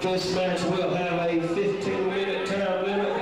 This match will have a 15-minute time limit.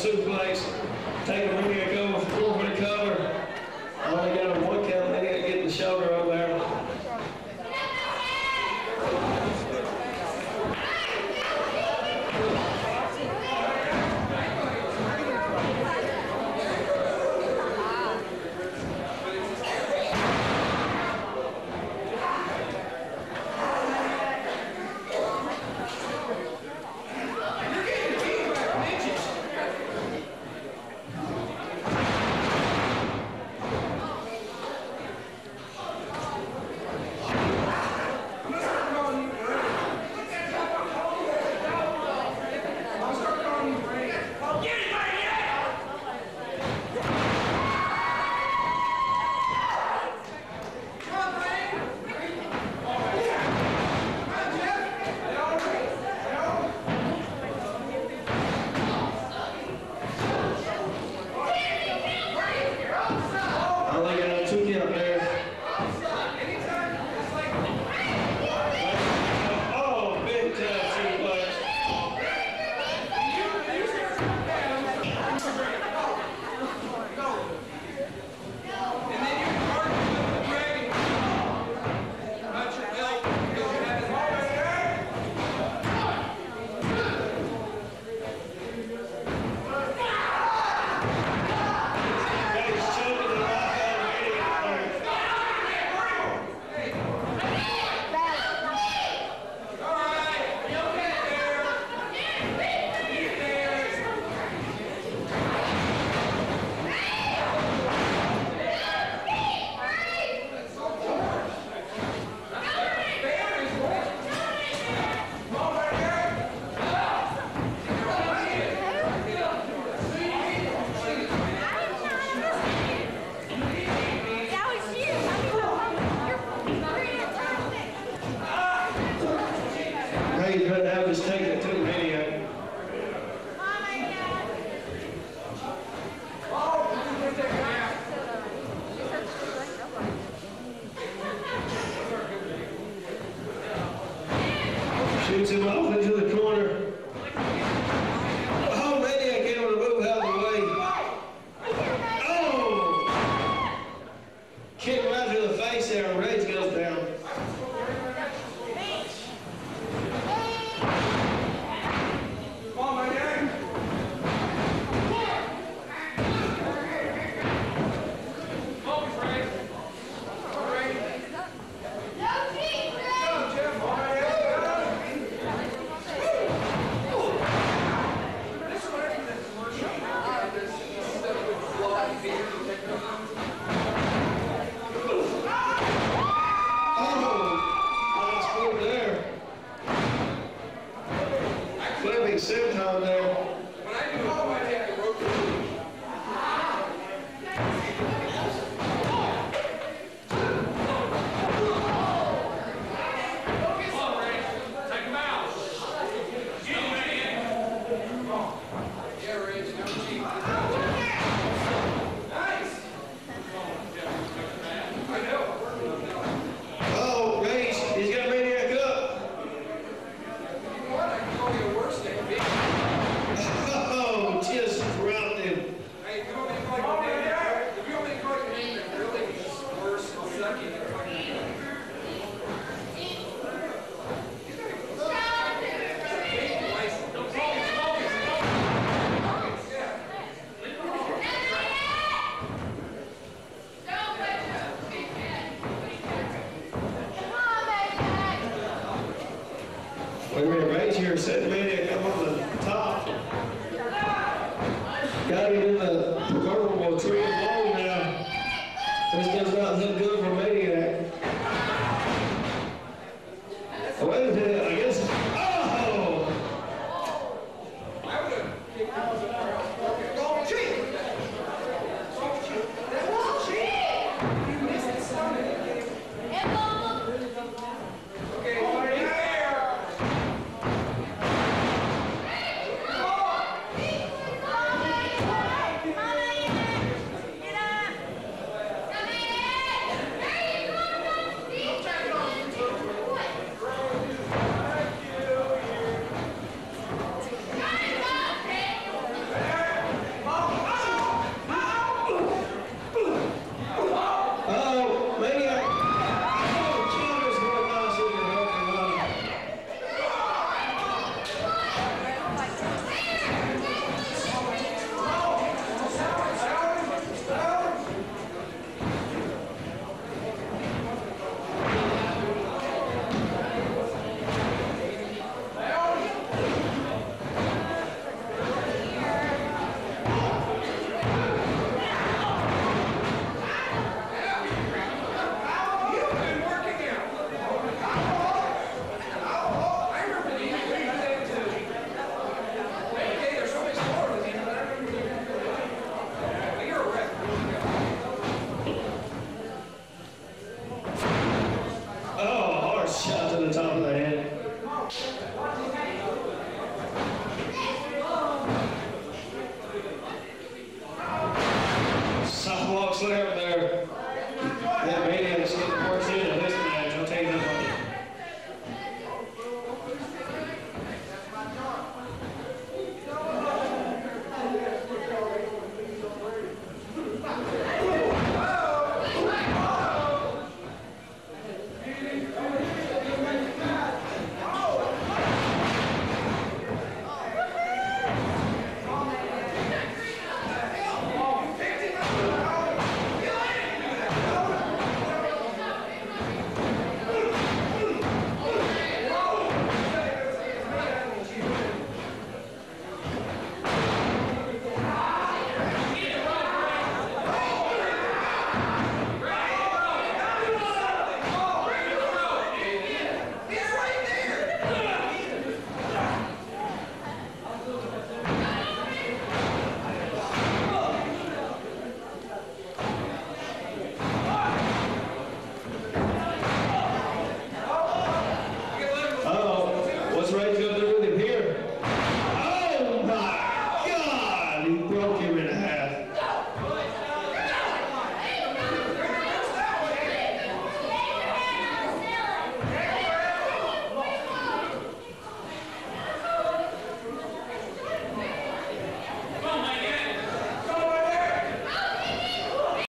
suplex, take a ring and go with a forward cover. Got a Все эти главные дела We're right here, sit, lay